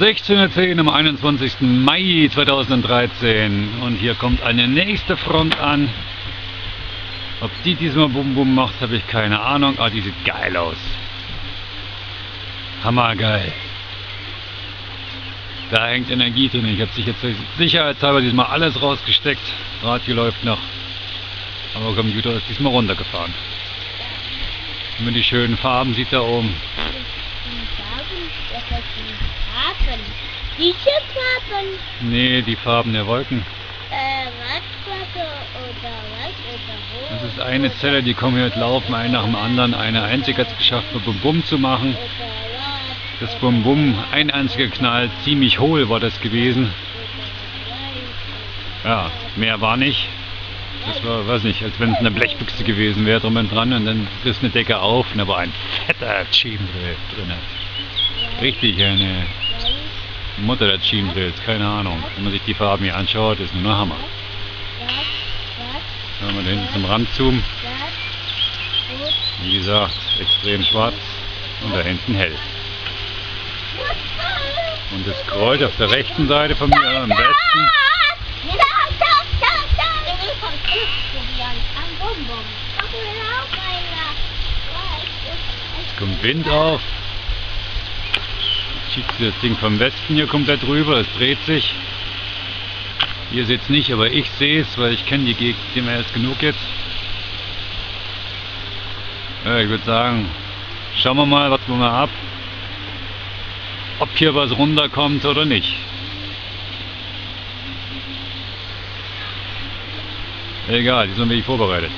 16.10 am 21. Mai 2013 und hier kommt eine nächste Front an. Ob die diesmal Bum Bum macht, habe ich keine Ahnung. Ah, die sieht geil aus. Hammergeil. Da hängt Energie drin. Ich habe sich jetzt sicherheitshalber diesmal alles rausgesteckt. Radio läuft noch. Aber Computer ist diesmal runtergefahren. Wenn man die schönen Farben sieht da oben. Farben? Diese Farben? Nee, die Farben der Wolken. Äh, Radwasser oder was? Oder Das ist eine Zelle, die kommen hier und laufen, ein nach dem anderen. Eine einzige hat es geschafft, Bum Bum zu machen. Das Bum Bum, ein einziger Knall, ziemlich hohl war das gewesen. Ja, mehr war nicht. Das war, weiß nicht, als wenn es eine Blechbüchse gewesen wäre, drum und dran und dann ist eine Decke auf und da war ein fetter Schienenbrill drin. Richtig eine Mutter der Schienenbrills, keine Ahnung. Wenn man sich die Farben hier anschaut, ist nur noch Hammer. Wenn man da hinten zum Rand zoomt, wie gesagt, extrem schwarz und da hinten hell. Und das Kreuz auf der rechten Seite von mir am besten. Jetzt kommt Wind auf. Schießt das Ding vom Westen hier komplett rüber, es dreht sich. Ihr seht es nicht, aber ich sehe es, weil ich kenne die Gegend die mehr genug jetzt. Ja, ich würde sagen, schauen wir mal, warten wir mal ab, ob hier was runterkommt oder nicht. Egal, diesmal bin ich vorbereitet.